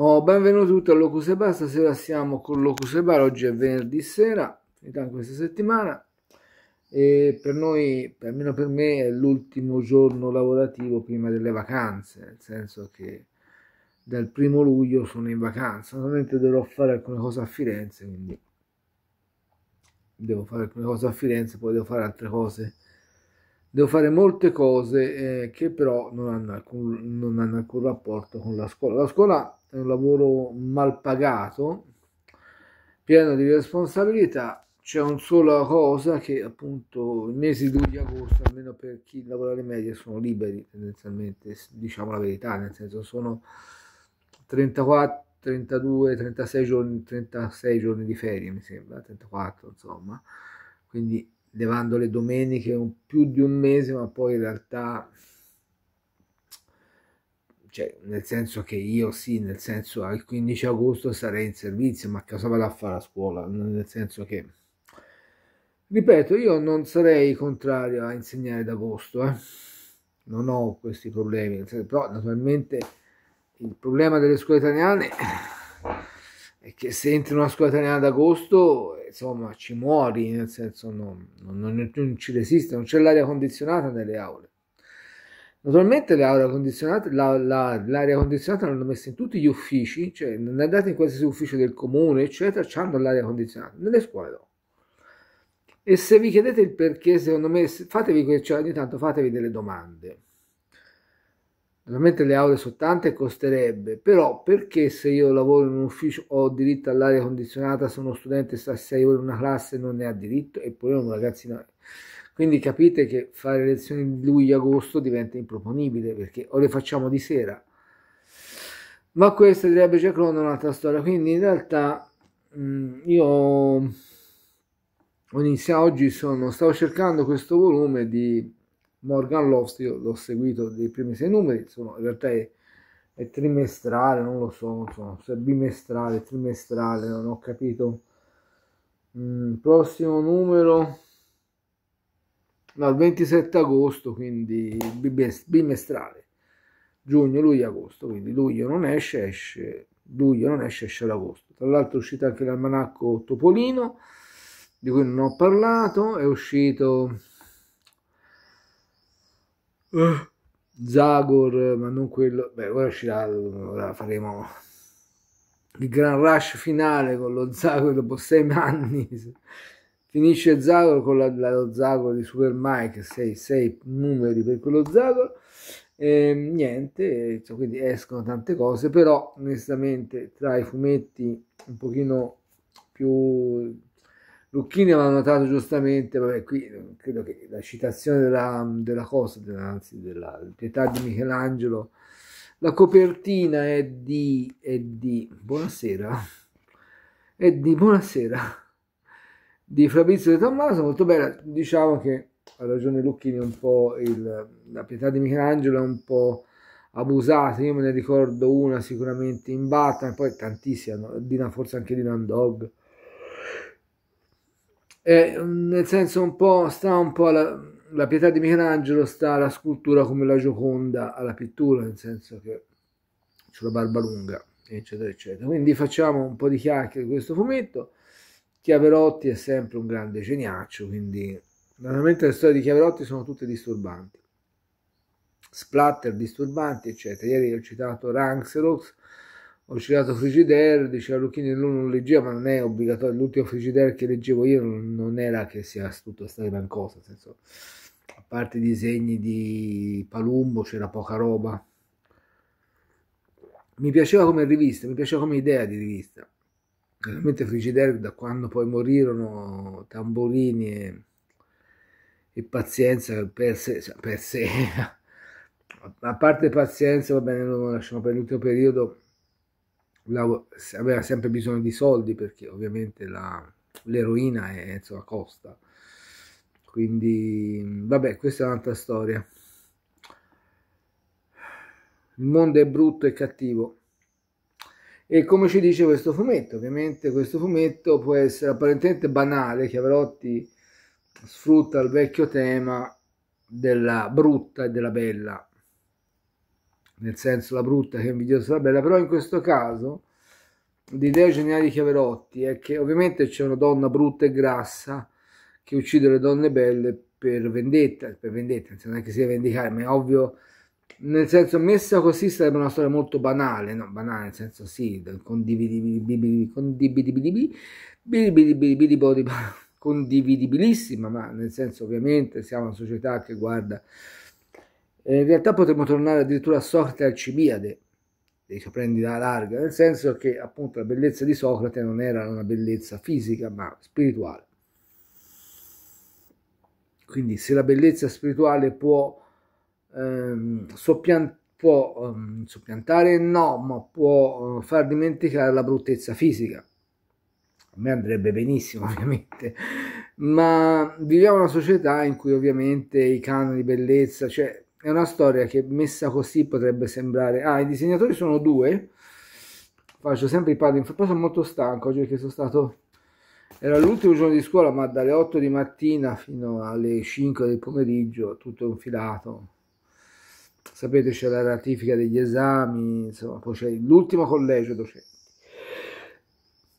Oh, benvenuti tutti a Locus e Bar, stasera siamo con Locus e Bar, oggi è venerdì sera, finita questa settimana. E per noi, almeno per me, è l'ultimo giorno lavorativo prima delle vacanze, nel senso che dal primo luglio sono in vacanza, naturalmente dovrò fare alcune cose a Firenze, quindi devo fare alcune cose a Firenze, poi devo fare altre cose. Devo fare molte cose eh, che però non hanno, alcun, non hanno alcun rapporto con la scuola. La scuola è un lavoro mal pagato, pieno di responsabilità. C'è una sola cosa che appunto i mesi di agosto, almeno per chi lavora alle medie, sono liberi tendenzialmente, diciamo la verità, nel senso sono 34, 32, 36 giorni, 36 giorni di ferie mi sembra, 34 insomma, quindi levando le domeniche un, più di un mese, ma poi in realtà, cioè, nel senso che io sì, nel senso al 15 agosto sarei in servizio, ma cosa vado a fare a scuola? Nel senso che, ripeto, io non sarei contrario a insegnare d'agosto, eh? non ho questi problemi, però naturalmente il problema delle scuole italiane è che se entri in una scuola italiana d'agosto insomma ci muori, nel senso non, non, non ci resiste, non c'è l'aria condizionata nelle aule. Naturalmente l'aria condizionata, la, la, l'aria condizionata l'hanno messa in tutti gli uffici, cioè andate in qualsiasi ufficio del comune, eccetera, hanno l'aria condizionata, nelle scuole no. E se vi chiedete il perché, secondo me, fatevi, cioè ogni tanto fatevi delle domande Naturalmente le aule sono tante e costerebbe, però perché se io lavoro in un ufficio ho diritto all'aria condizionata, se uno studente sta 6 ore in una classe non ne ha diritto, eppure un ragazzino... Quindi capite che fare lezioni di luglio-agosto diventa improponibile, perché o le facciamo di sera. Ma questa direbbe Giacron è un'altra storia, quindi in realtà mh, mm, io ho iniziato oggi, sono, stavo cercando questo volume di Morgan Lost, io l'ho seguito dei primi sei numeri, insomma, in realtà è, è trimestrale, non lo so, insomma, se è bimestrale, trimestrale, non ho capito. Mm, prossimo numero, dal 27 agosto, quindi bimestrale, giugno, luglio, agosto, quindi luglio non esce, esce, luglio non esce, esce ad agosto. Tra l'altro è uscito anche l'almanacco Topolino, di cui non ho parlato, è uscito Zagor, ma non quello. Beh, ora uscirà, ora faremo il gran rush finale con lo Zagor dopo sei anni. Finisce Zagor con la, la, lo Zagor di Super Mike, 6 numeri per quello Zagor. E, niente, cioè, quindi escono tante cose, però onestamente tra i fumetti un pochino più Lucchini aveva notato giustamente, vabbè, qui credo che la citazione della, della cosa, della, anzi della pietà di Michelangelo, la copertina è di, è di buonasera, è di buonasera, di Fabrizio De Tommaso, molto bella, diciamo che ha ragione Lucchini un po', il, la pietà di Michelangelo è un po' abusata, io me ne ricordo una sicuramente in Batman, poi tantissime, forse anche di Nandog, eh, nel senso un po' sta un po' alla, la pietà di Michelangelo sta alla scultura come la Gioconda alla pittura, nel senso che c'è la barba lunga, eccetera, eccetera. Quindi facciamo un po' di chiacchiere di questo fumetto. Chiaverotti è sempre un grande geniaccio, quindi normalmente le storie di Chiaverotti sono tutte disturbanti. Splatter disturbanti, eccetera. Ieri ho citato Ranxerox, ho citato Frigidaire, diceva Lucchini lui non leggeva, ma non è obbligatorio, l'ultimo Frigidaire che leggevo io non era che sia tutta questa gran cosa, senso, a parte i disegni di Palumbo c'era poca roba. Mi piaceva come rivista, mi piaceva come idea di rivista. Realmente Frigidaire da quando poi morirono Tamborini e, e Pazienza per sé, cioè per sé. a parte Pazienza, va bene, lo lasciamo per l'ultimo periodo aveva sempre bisogno di soldi perché ovviamente l'eroina è insomma, costa. Quindi vabbè questa è un'altra storia. Il mondo è brutto e cattivo. E come ci dice questo fumetto ovviamente questo fumetto può essere apparentemente banale Chiavarotti sfrutta il vecchio tema della brutta e della bella nel senso la brutta che è invidiosa la bella, però in questo caso l'idea geniale di Chiaverotti è che ovviamente c'è una donna brutta e grassa che uccide le donne belle per vendetta, per vendetta, non è che sia vendicare, ma è ovvio, nel senso messa così sarebbe una storia molto banale, no, banale nel senso sì, condividibilissima, ma nel senso ovviamente siamo una società che guarda, in realtà potremmo tornare addirittura a Socrate Alcibiade, dice prendi la larga, nel senso che appunto la bellezza di Socrate non era una bellezza fisica ma spirituale. Quindi se la bellezza spirituale può, ehm, soppian- può ehm, soppiantare, no, ma può eh, far dimenticare la bruttezza fisica. A me andrebbe benissimo ovviamente, ma viviamo una società in cui ovviamente i canoni di bellezza, cioè è una storia che messa così potrebbe sembrare... Ah, i disegnatori sono due, faccio sempre i padri, poi sono molto stanco oggi perché sono stato... Era l'ultimo giorno di scuola, ma dalle 8 di mattina fino alle 5 del pomeriggio, tutto infilato. Sapete, c'è la ratifica degli esami, insomma, poi c'è l'ultimo collegio docenti.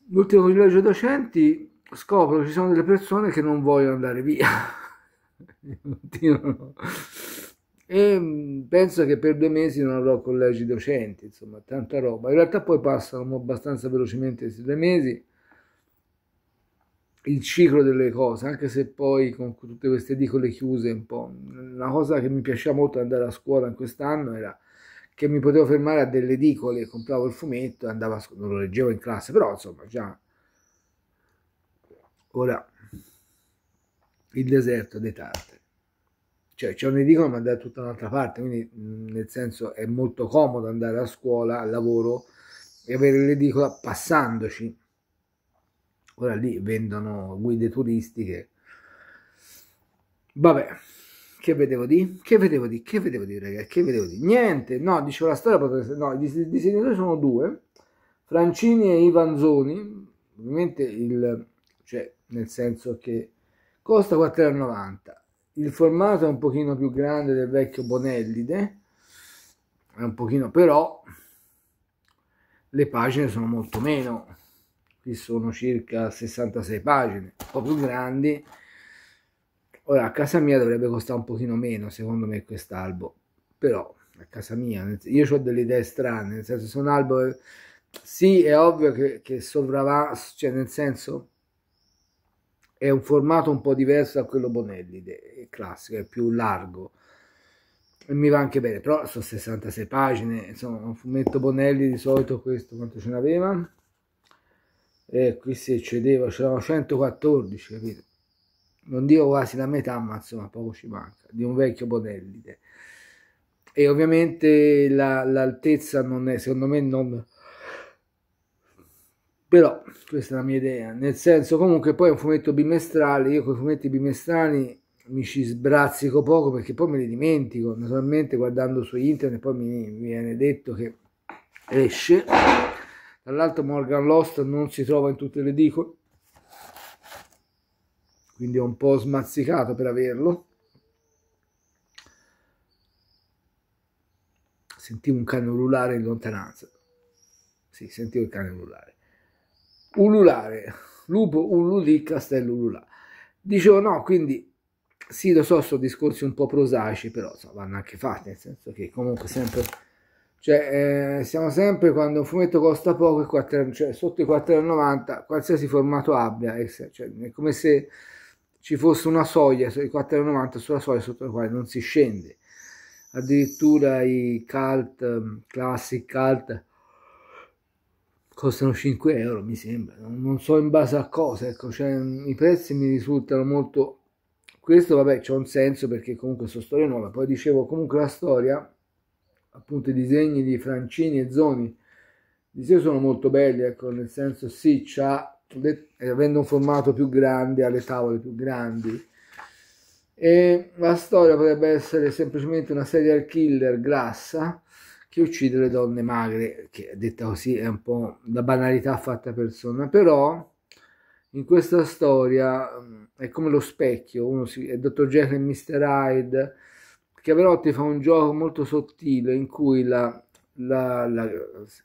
L'ultimo collegio docenti scopro che ci sono delle persone che non vogliono andare via. Continuano e mm, penso che per due mesi non avrò collegi docenti, insomma, tanta roba. In realtà poi passano abbastanza velocemente questi due mesi il ciclo delle cose, anche se poi con tutte queste edicole chiuse un po'. Una cosa che mi piaceva molto andare a scuola in quest'anno era che mi potevo fermare a delle edicole, compravo il fumetto e andavo a scuola, non lo leggevo in classe, però insomma già ora il deserto dei tartari cioè c'è un'edicola ma da tutta un'altra parte, quindi nel senso è molto comodo andare a scuola, al lavoro e avere l'edicola passandoci. Ora lì vendono guide turistiche. Vabbè, che vedevo di? Che vedevo di? Che vedevo di, ragazzi? Che vedevo di? Niente, no, dicevo la storia potrebbe essere... No, i disegnatori sono due, Francini e Ivanzoni, ovviamente il... cioè nel senso che costa 4,90 il formato è un pochino più grande del vecchio Bonellide è un pochino però le pagine sono molto meno. Qui sono circa 66 pagine un po' più grandi. Ora a casa mia dovrebbe costare un pochino meno secondo me quest'albo. Però a casa mia io ho delle idee strane nel senso se un albo sì è ovvio che, che sovrava cioè nel senso è un formato un po' diverso da quello Bonelli è classico, è più largo. E mi va anche bene, però sono 66 pagine, insomma un fumetto Bonelli di solito questo quanto ce n'aveva. E qui si eccedeva, c'erano 114 capito? non dico quasi la metà ma insomma poco ci manca di un vecchio Bonelli e ovviamente l'altezza la, non è secondo me non però questa è la mia idea, nel senso comunque poi è un fumetto bimestrale, io con i fumetti bimestrali mi ci sbrazzico poco perché poi me li dimentico, naturalmente guardando su internet poi mi, viene detto che esce, dall'altro Morgan Lost non si trova in tutte le edicole, quindi ho un po' smazzicato per averlo. Sentivo un cane ululare in lontananza, sì, sentivo il cane ululare ululare, lupo ululì, castello ululà. Dicevo no, quindi sì, lo so, sono discorsi un po' prosaici, però so, vanno anche fatti, nel senso che comunque sempre, cioè eh, siamo sempre quando un fumetto costa poco, 4, cioè sotto i 4,90, qualsiasi formato abbia, cioè, è come se ci fosse una soglia, i 4,90 sulla soglia sotto la quale non si scende. Addirittura i cult, classic cult, costano 5 euro mi sembra. Non so in base a cosa ecco cioè, i prezzi mi risultano molto questo vabbè c'è un senso perché comunque sono storie nuove poi dicevo comunque la storia appunto i disegni di Francini e Zoni di sé sono molto belli ecco nel senso sì c'ha avendo un formato più grande ha le tavole più grandi. E la storia potrebbe essere semplicemente una serial killer grassa che uccide le donne magre, che detta così è un po' da banalità fatta persona, però in questa storia è come lo specchio, uno si, è Dr. Jekyll e Mr. Hyde, Chiaverotti fa un gioco molto sottile in cui la, la, la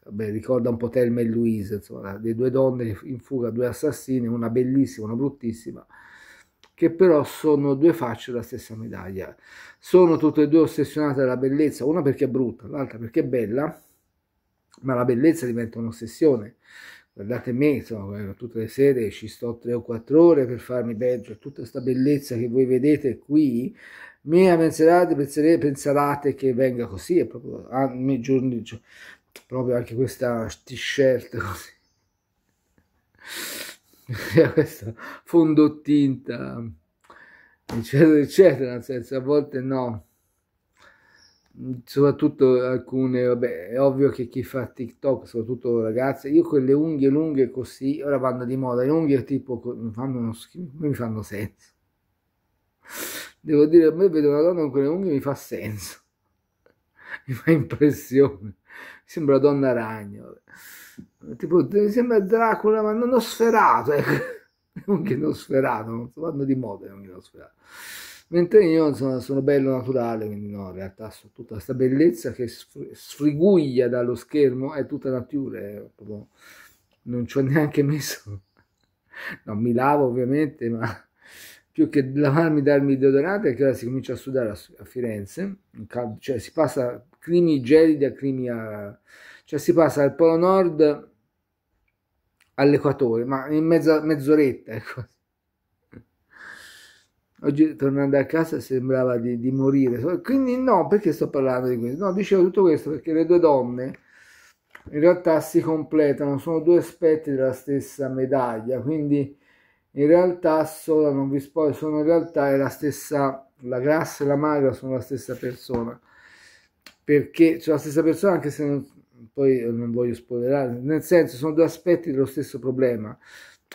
vabbè, ricorda un po' Telma e Louise, insomma, le due donne in fuga, due assassini, una bellissima, una bruttissima, che però sono due facce della stessa medaglia. Sono tutte e due ossessionate dalla bellezza, una perché è brutta, l'altra perché è bella, ma la bellezza diventa un'ossessione. Guardate me, insomma, tutte le sere ci sto tre o quattro ore per farmi peggio, tutta questa bellezza che voi vedete qui, mia penserate, penserete, penserate che venga così, è proprio anni, giorni, cioè, proprio anche questa t-shirt così. questa fondotinta, eccetera, eccetera, nel senso a volte no. Soprattutto alcune, vabbè, è ovvio che chi fa TikTok, soprattutto ragazze, io con le unghie lunghe così, ora vanno di moda, le unghie tipo mi fanno uno schifo, mi fanno senso. Devo dire, a me vedo una donna con quelle unghie mi fa senso, mi fa impressione, mi sembra donna ragno, tipo, mi sembra Dracula, ma non ho sferato, ecco, le unghie non sferato, non vanno di moda le unghie non sferato. Mentre io insomma, sono bello naturale, quindi no, in realtà so tutta questa bellezza che sfriguglia dallo schermo è tutta natura, è proprio, non ci ho neanche messo, non mi lavo ovviamente, ma più che lavarmi darmi il deodorante che ora si comincia a sudare a, a Firenze, cioè si passa climi gelidi a climi a... cioè si passa dal Polo Nord all'equatore, ma in mezza, mezz'oretta, ecco. Oggi tornando a casa sembrava di, di, morire. Quindi no, perché sto parlando di questo? No, dicevo tutto questo perché le due donne in realtà si completano, sono due aspetti della stessa medaglia, quindi in realtà solo, non vi spoglio, sono in realtà è la stessa, la grassa e la magra sono la stessa persona, perché cioè la stessa persona anche se non, poi non voglio spoilerare, nel senso sono due aspetti dello stesso problema.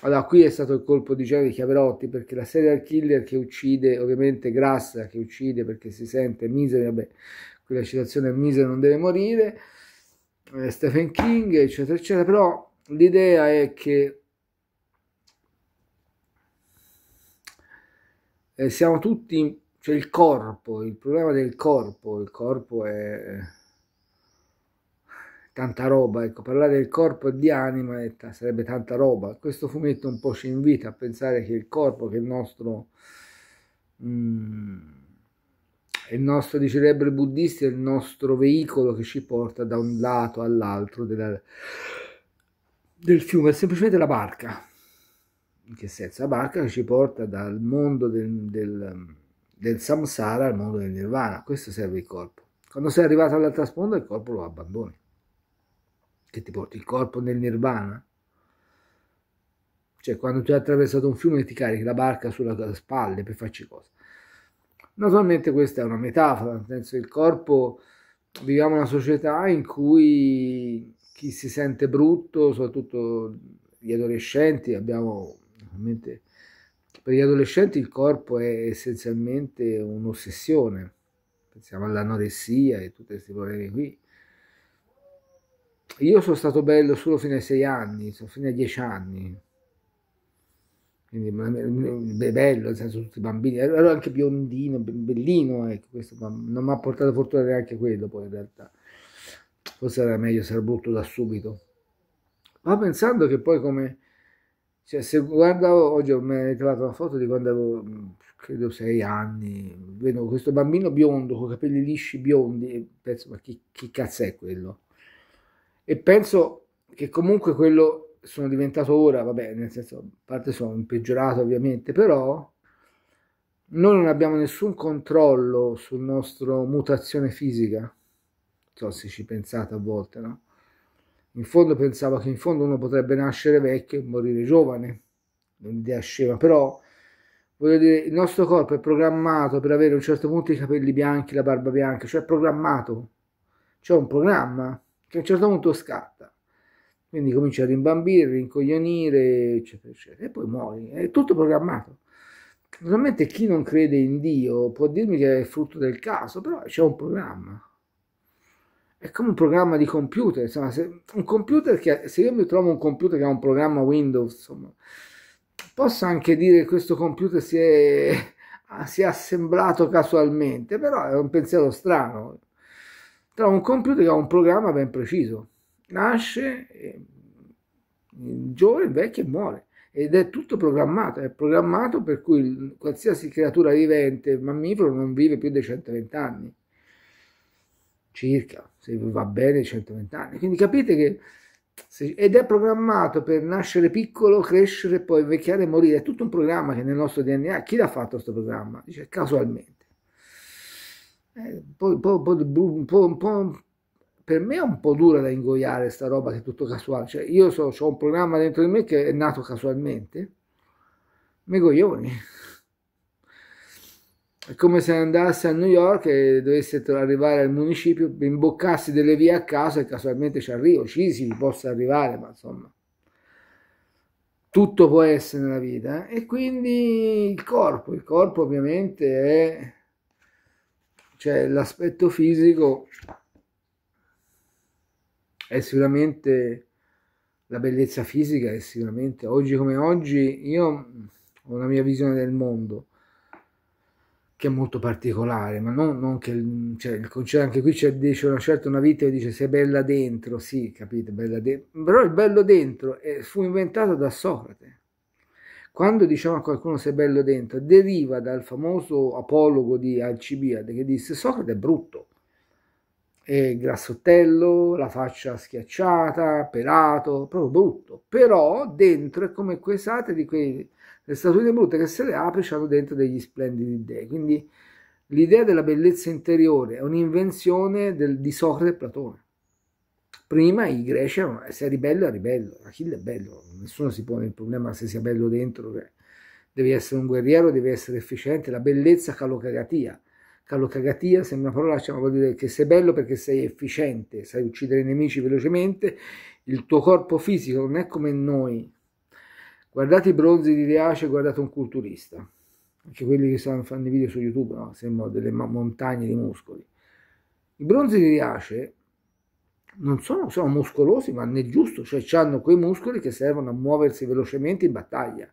Allora, qui è stato il colpo di genere di Chiaverotti perché la serial killer che uccide, ovviamente Grassa che uccide perché si sente misero, vabbè, quella citazione misero non deve morire, eh, Stephen King, eccetera, eccetera, però l'idea è che eh, siamo tutti, cioè il corpo, il problema del corpo, il corpo è tanta roba, ecco, parlare del corpo e di anima è, sarebbe tanta roba. Questo fumetto un po' ci invita a pensare che il corpo, che è il nostro, mm, il nostro, dicerebbero i buddisti, è il nostro veicolo che ci porta da un lato all'altro del fiume, è semplicemente la barca. In che senso? La barca che ci porta dal mondo del, del, del samsara al mondo del nirvana. Questo serve il corpo. Quando sei arrivato all'altra sponda il corpo lo abbandoni che ti porti il corpo nel nirvana. Cioè quando tu hai attraversato un fiume ti carichi la barca sulla spalle per farci cosa. Naturalmente questa è una metafora, nel senso il corpo, viviamo una società in cui chi si sente brutto, soprattutto gli adolescenti, abbiamo ovviamente per gli adolescenti il corpo è essenzialmente un'ossessione. Pensiamo all'anoressia e tutti questi problemi qui io sono stato bello solo fino ai sei anni, fino ai dieci anni. Quindi bello, nel senso tutti i bambini. Ero anche biondino, bellino, ecco, questo, non mi ha portato fortuna neanche quello poi in realtà. Forse era meglio essere brutto da subito. Ma pensando che poi come... Cioè, se guardavo, oggi mi hai trovato una foto di quando avevo, credo, sei anni, vedo questo bambino biondo, con capelli lisci biondi, e penso, ma chi, chi cazzo è quello? E penso che comunque quello sono diventato ora, vabbè, nel senso, a parte sono peggiorato ovviamente, però noi non abbiamo nessun controllo sul nostro mutazione fisica, non so se ci pensate a volte, no? In fondo pensavo che in fondo uno potrebbe nascere vecchio e morire giovane, un'idea scema, però voglio dire, il nostro corpo è programmato per avere a un certo punto i capelli bianchi, la barba bianca, cioè è programmato, c'è un programma che a un certo punto scatta. Quindi comincia a rimbambire, rincoglionire, eccetera, eccetera, e poi muori. È tutto programmato. Naturalmente chi non crede in Dio può dirmi che è frutto del caso, però c'è un programma. È come un programma di computer, insomma, se, un computer che, se io mi trovo un computer che ha un programma Windows, insomma, posso anche dire che questo computer si è si è assemblato casualmente, però è un pensiero strano. Tra un computer ha un programma ben preciso, nasce, il giovane invecchia e muore ed è tutto programmato, è programmato per cui qualsiasi creatura vivente, mammifero, non vive più di 120 anni, circa, se va bene 120 anni. Quindi capite che ed è programmato per nascere piccolo, crescere, poi invecchiare e morire. È tutto un programma che nel nostro DNA, chi l'ha fatto questo programma? Dice casualmente. Eh, per me è un po' dura da ingoiare sta roba che è tutto casuale. Cioè, io so, ho un programma dentro di me che è nato casualmente. Me coglioni. È come se andassi a New York e dovessi arrivare al municipio, imboccassi delle vie a caso e casualmente ci arrivo. Ci si possa arrivare, ma insomma, tutto può essere nella vita. E quindi il corpo, il corpo ovviamente è, cioè l'aspetto fisico è sicuramente la bellezza fisica, è sicuramente oggi come oggi io ho una mia visione del mondo che è molto particolare, ma non, non che cioè, il concetto anche qui c'è dice una certa una vita che dice sei bella dentro, sì, capite, bella dentro, però il bello dentro è, fu inventato da Socrate. Quando diciamo a qualcuno sei bello dentro, deriva dal famoso apologo di Alcibiade che disse Socrate è brutto, è grassottello, la faccia schiacciata, pelato, proprio brutto, però dentro è come quei satiri, quei le statuine brutte che se le apre hanno dentro degli splendidi dei. Quindi l'idea della bellezza interiore è un'invenzione di Socrate e Platone. Prima i greci erano, se eri bello eri bello, Achille è bello, nessuno si pone il problema se sia bello dentro, devi essere un guerriero, devi essere efficiente, la bellezza calocagatia. Calocagatia sembra una parolaccia, ma vuol dire che sei bello perché sei efficiente, sai uccidere i nemici velocemente, il tuo corpo fisico non è come noi, Guardate i bronzi di Riace, guardate un culturista, anche quelli che stanno, fanno i video su YouTube, no? sembrano delle montagne di muscoli. I bronzi di Riace non sono, sono muscolosi, ma nel giusto, cioè hanno quei muscoli che servono a muoversi velocemente in battaglia.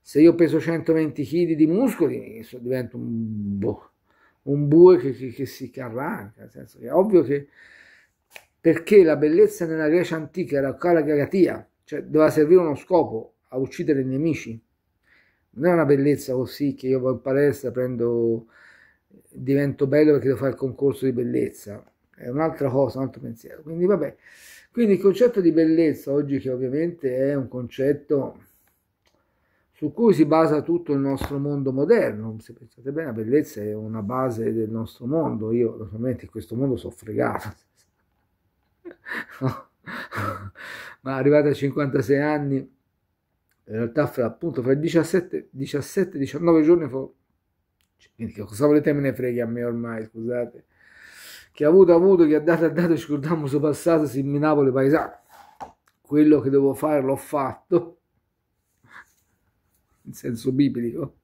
Se io peso 120 kg di muscoli, divento un, boh, un bue che, che, che si arranca, nel senso che è ovvio che perché la bellezza nella Grecia antica era calagatia, cioè doveva servire uno scopo, a uccidere i nemici. Non è una bellezza così che io vado in palestra, prendo, divento bello perché devo fare il concorso di bellezza. È un'altra cosa, un altro pensiero. Quindi vabbè, quindi il concetto di bellezza oggi che ovviamente è un concetto su cui si basa tutto il nostro mondo moderno. Se pensate bene, la bellezza è una base del nostro mondo. Io naturalmente in questo mondo sono fregato. Ma arrivato a 56 anni in realtà fra appunto fra 17 17 19 giorni fa quindi che cosa volete me ne freghi a me ormai scusate che ha avuto avuto che ha dato ha dato scordiamo su passato si minavo le paesane. Quello che devo fare l'ho fatto. In senso biblico.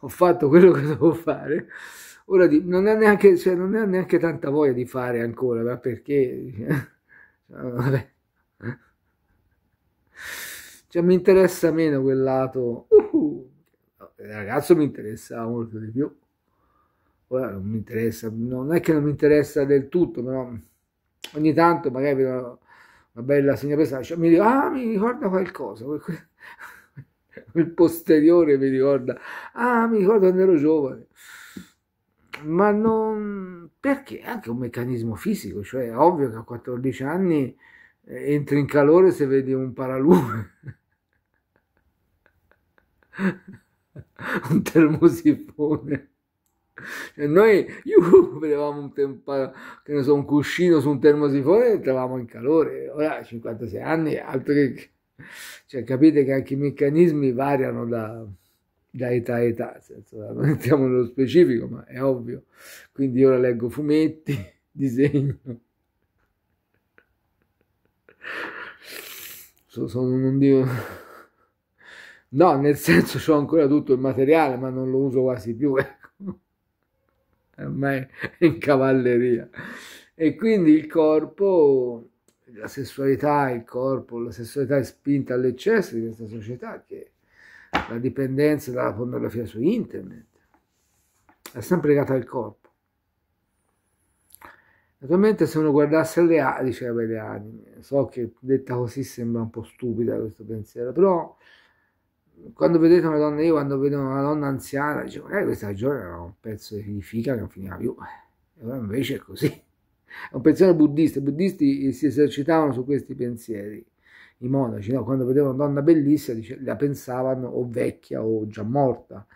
Ho fatto quello che devo fare. Ora non, è neanche, cioè, non è neanche tanta voglia di fare ancora ma perché? Vabbè. Cioè mi interessa meno quel lato. Uh, il ragazzo mi interessava molto di più. Ora non mi interessa, non è che non mi interessa del tutto, però ogni tanto magari vedo una bella signora cioè, mi dico, ah, mi ricorda qualcosa. Il posteriore mi ricorda, ah, mi ricordo quando ero giovane. Ma non... perché? È anche un meccanismo fisico, cioè è ovvio che a 14 anni eh, entri in calore se vedi un paralume. un termosifone. E noi yuhu, vedevamo un, tempo, che ne so, un cuscino su un termosifone e entravamo in calore. Ora a 56 anni, altro che... Cioè, capite che anche i meccanismi variano da, da età a età, senso, non entriamo nello specifico, ma è ovvio. Quindi ora leggo fumetti, disegno. Sono un dio No, nel senso ho ancora tutto il materiale, ma non lo uso quasi più, ecco. Ormai è in cavalleria. E quindi il corpo, la sessualità, il corpo, la sessualità è spinta all'eccesso di questa società che la dipendenza dalla pornografia su internet, è sempre legata al corpo. Naturalmente se uno guardasse le anime, diceva le anime, so che detta così sembra un po' stupida questo pensiero, però quando vedete una donna, io quando vedo una donna anziana, dicevo, eh, questa giornata era un pezzo di fica che non finiva più, e ora invece è così. È un pensiero buddista, i buddisti si esercitavano su questi pensieri, i monaci, no? quando vedevano una donna bellissima dice, la pensavano o vecchia o già morta,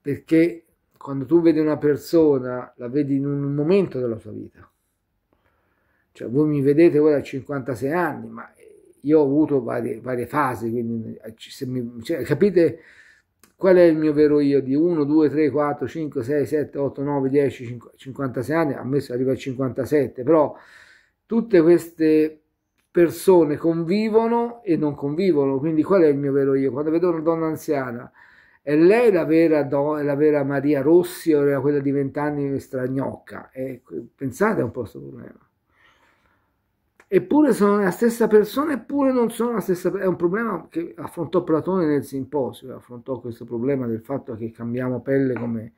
perché quando tu vedi una persona, la vedi in un momento della sua vita. Cioè, voi mi vedete ora a 56 anni, ma io ho avuto varie, varie fasi, quindi se mi, cioè, capite qual è il mio vero io di 1, 2, 3, 4, 5, 6, 7, 8, 9, 10, 56 anni, a me arriva a 57, però tutte queste persone convivono e non convivono, quindi qual è il mio vero io? Quando vedo una donna anziana, è lei la vera, la vera Maria Rossi o era quella di vent'anni stragnocca? E pensate un po' a questo problema. Eppure sono la stessa persona, eppure non sono la stessa persona. È un problema che affrontò Platone nel simposio, affrontò questo problema del fatto che cambiamo pelle come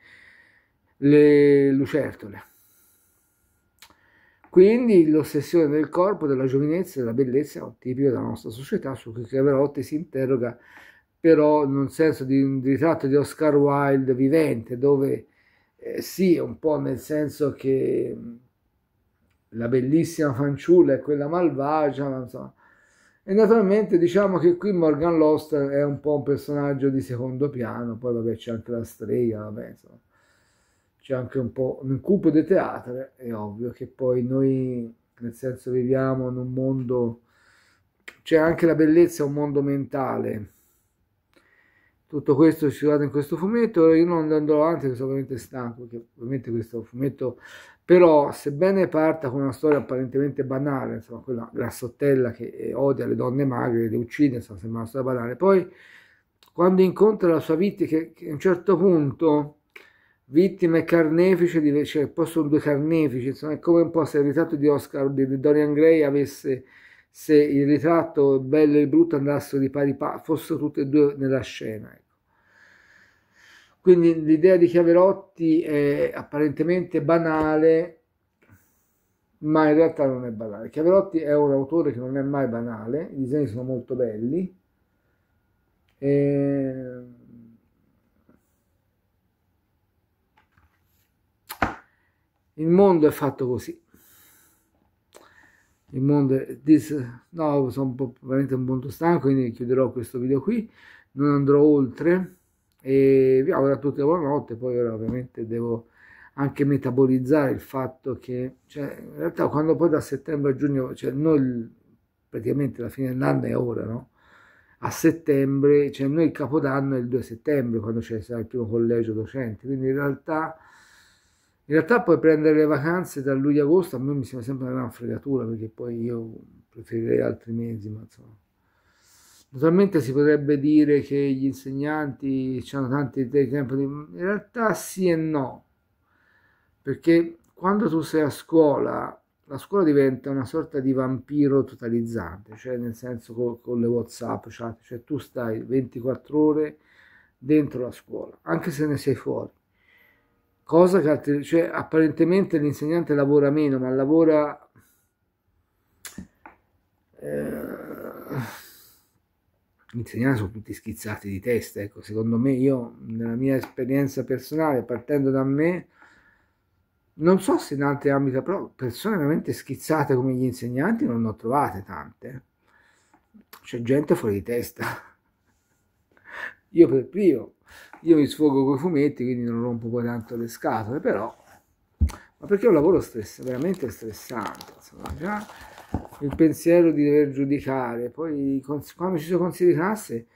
le lucertole. Quindi l'ossessione del corpo, della giovinezza della bellezza è un tipico della nostra società su cui Chiaverotti si interroga però in un senso di un ritratto di Oscar Wilde vivente, dove eh, sì, un po' nel senso che la bellissima fanciulla è quella malvagia, ma insomma. E naturalmente diciamo che qui Morgan Lost è un po' un personaggio di secondo piano, poi vabbè c'è anche la strega, vabbè insomma. C'è anche un po' un cupo di teatro, è ovvio che poi noi, nel senso, viviamo in un mondo, c'è anche la bellezza, è un mondo mentale, tutto questo è citato in questo fumetto, io non andrò avanti sono veramente stanco, perché ovviamente questo fumetto, però sebbene parta con una storia apparentemente banale, insomma quella grassottella che odia le donne magre, le uccide, insomma sembra una storia banale, poi quando incontra la sua vittima, che, che a un certo punto vittima e carnefice, cioè poi sono due carnefici, insomma è come un po' se il ritratto di Oscar, di Dorian Gray avesse se il ritratto bello e brutto andassero di pari passo, fossero tutte e due nella scena. Quindi l'idea di Chiaverotti è apparentemente banale, ma in realtà non è banale. Chiaverotti è un autore che non è mai banale, i disegni sono molto belli. E... Il mondo è fatto così il mondo this, no sono un po' veramente un punto stanco quindi chiuderò questo video qui non andrò oltre e vi auguro a tutti buonanotte poi ora ovviamente devo anche metabolizzare il fatto che cioè, in realtà quando poi da settembre a giugno cioè noi praticamente la fine dell'anno è ora no? a settembre cioè noi il capodanno è il 2 settembre quando c'è il primo collegio docente quindi in realtà in realtà puoi prendere le vacanze da luglio-agosto, a me mi sembra sempre una fregatura perché poi io preferirei altri mesi, ma insomma. Naturalmente si potrebbe dire che gli insegnanti hanno tanti tempo, di... in realtà sì e no, perché quando tu sei a scuola, la scuola diventa una sorta di vampiro totalizzante, cioè nel senso con, con le Whatsapp, chat, cioè tu stai 24 ore dentro la scuola, anche se ne sei fuori. Cosa che cioè, apparentemente l'insegnante lavora meno, ma lavora... Eh, insegnanti sono tutti schizzati di testa, ecco, secondo me io, nella mia esperienza personale, partendo da me, non so se in altri ambiti, però persone veramente schizzate come gli insegnanti non ne ho trovate tante. C'è gente fuori di testa. Io per primo io mi sfogo con i fumetti, quindi non rompo poi tanto le scatole, però, ma perché è un lavoro stress, veramente stressante, insomma, già il pensiero di dover giudicare, poi quando ci sono consigli di classe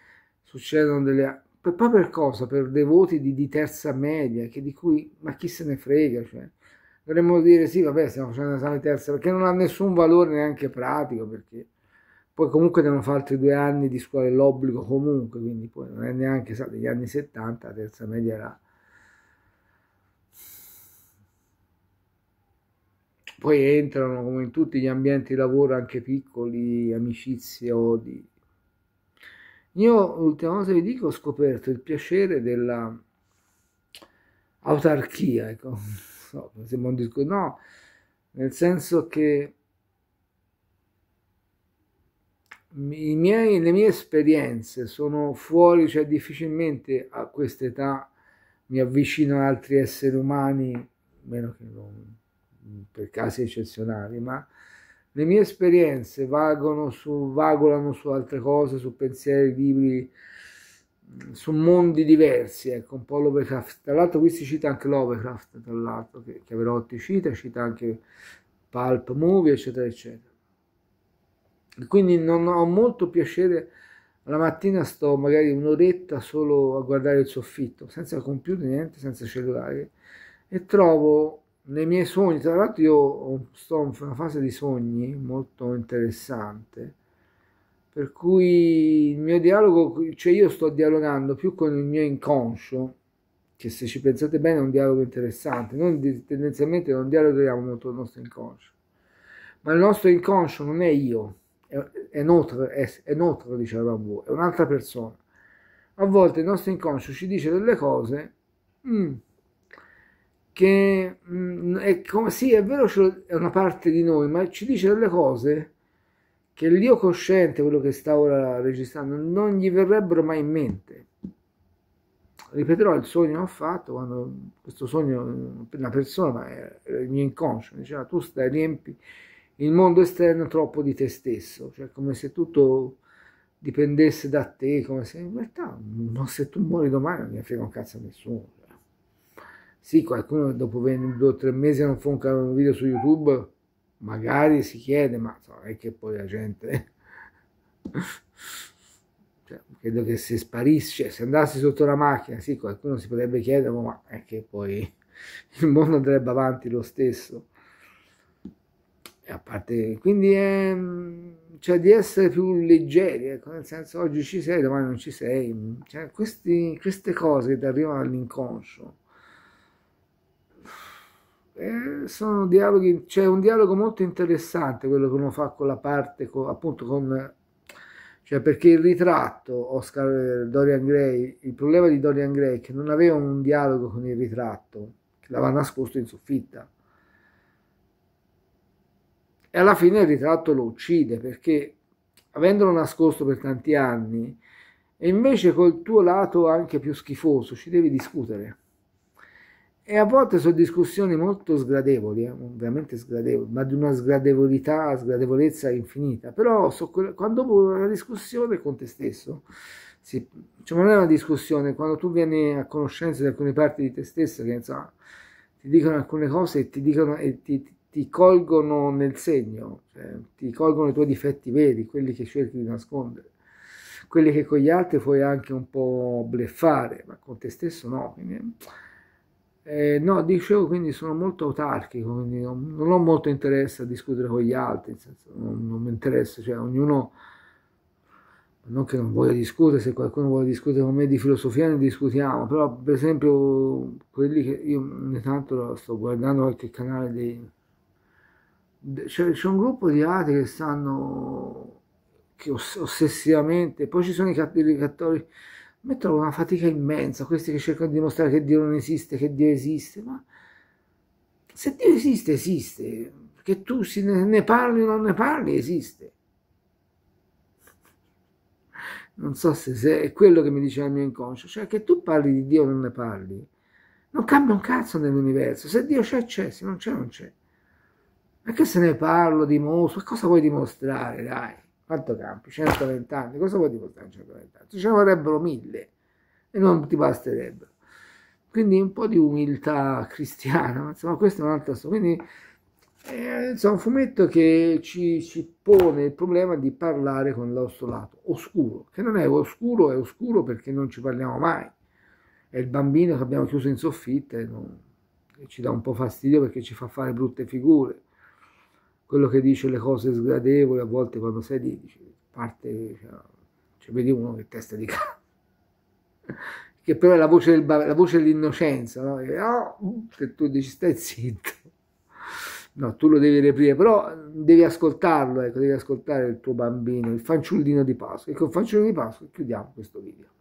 succedono delle... Per, poi per cosa? Per dei voti di, di terza media, che di cui, ma chi se ne frega, cioè, dovremmo dire sì, vabbè, stiamo facendo l'esame terza, perché non ha nessun valore neanche pratico, perché poi comunque devono fare altri due anni di scuola dell'obbligo comunque, quindi poi non è neanche, sa, degli anni 70, la terza media era... Poi entrano come in tutti gli ambienti di lavoro, anche piccoli, amicizie, odi. Io l'ultima cosa vi dico, ho scoperto il piacere della autarchia, ecco, no, sembra no, nel senso che miei, le mie esperienze sono fuori, cioè difficilmente a quest'età mi avvicino ad altri esseri umani, meno che non per casi eccezionali, ma le mie esperienze su, vagolano su altre cose, su pensieri, libri, su mondi diversi, ecco, un po' Lovecraft. Tra l'altro qui si cita anche Lovecraft, tra l'altro, che, che Averotti cita, cita anche Pulp Movie, eccetera, eccetera. E quindi non ho molto piacere, la mattina sto magari un'oretta solo a guardare il soffitto, senza computer, niente, senza cellulare, e trovo nei miei sogni, tra l'altro io sto in una fase di sogni molto interessante, per cui il mio dialogo, cioè io sto dialogando più con il mio inconscio, che se ci pensate bene è un dialogo interessante, noi tendenzialmente non dialoghiamo molto con il nostro inconscio, ma il nostro inconscio non è io, è, è notre, è, è notre diceva è un'altra persona. A volte il nostro inconscio ci dice delle cose, mm, che mh, mm, è come sì, è vero, è una parte di noi, ma ci dice delle cose che l'io cosciente, quello che sta ora registrando, non gli verrebbero mai in mente. Ripeterò il sogno che ho fatto quando questo sogno, una persona, era il mio inconscio, diceva tu stai, riempi il mondo esterno troppo di te stesso, cioè come se tutto dipendesse da te, come se in realtà, ma se tu muori domani non mi frega un cazzo a nessuno. Sì, qualcuno dopo due o tre mesi non fa un video su YouTube, magari si chiede, ma so, è che poi la gente... cioè, credo che se sparisce, cioè, se andassi sotto la macchina, sì, qualcuno si potrebbe chiedere, ma è che poi il mondo andrebbe avanti lo stesso. E a parte, quindi è, cioè, di essere più leggeri, ecco, nel senso oggi ci sei, domani non ci sei, cioè, questi, queste cose che ti arrivano all'inconscio eh, sono dialoghi, c'è un dialogo molto interessante quello che uno fa con la parte, con, appunto con, cioè perché il ritratto, Oscar Dorian Gray, il problema di Dorian Gray è che non aveva un dialogo con il ritratto, che l'aveva nascosto in soffitta. E alla fine il ritratto lo uccide perché avendolo nascosto per tanti anni, e invece col tuo lato anche più schifoso ci devi discutere e a volte sono discussioni molto sgradevoli, eh, veramente sgradevoli, ma di una sgradevolità, sgradevolezza infinita. Però so, quando una discussione con te stesso, sì, cioè non è una discussione, quando tu vieni a conoscenza di alcune parti di te stesso che insomma, ti dicono alcune cose e ti, dicono, e ti, ti colgono nel segno, cioè, ti colgono i tuoi difetti veri, quelli che cerchi di nascondere quelli che con gli altri puoi anche un po' bleffare, ma con te stesso no. Quindi, eh, no, dicevo, quindi sono molto autarchico, quindi non, non, ho molto interesse a discutere con gli altri, senso, non, non mi interessa, cioè ognuno, non che non voglia discutere, se qualcuno vuole discutere con me di filosofia ne discutiamo, però per esempio quelli che io ogni tanto sto guardando qualche canale dei... C'è, c'è un gruppo di atei che stanno che ossessivamente, poi ci sono i cattolici mi trovo una fatica immensa, questi che cercano di dimostrare che Dio non esiste, che Dio esiste, ma se Dio esiste, esiste, che tu ne parli o non ne parli, esiste. Non so se, se, è quello che mi diceva il mio inconscio, cioè che tu parli di Dio o non ne parli, non cambia un cazzo nell'universo, se Dio c'è, c'è, se non c'è, non c'è. Ma che se ne parlo, dimostro, cosa vuoi dimostrare, dai? Quanto campi? 120 anni. Cosa vuoi dimostrare in 120 anni? Ce ne vorrebbero mille e non ti basterebbero. Quindi un po' di umiltà cristiana, insomma questo è un altro storia. Quindi eh, insomma, un fumetto che ci, ci, pone il problema di parlare con il nostro lato oscuro, che non è oscuro, è oscuro perché non ci parliamo mai. È il bambino che abbiamo chiuso in soffitta e, non, e ci dà un po' fastidio perché ci fa fare brutte figure quello che dice le cose sgradevoli, a volte quando sei lì, dici, parte, cioè, cioè, vedi uno che testa di cazzo, che però è la voce, del, la voce dell'innocenza, no? E, oh, che tu dici stai zitto, no, tu lo devi reprimere, però devi ascoltarlo, ecco, devi ascoltare il tuo bambino, il fanciullino di Pasqua, e con fanciullino di Pasqua chiudiamo questo video.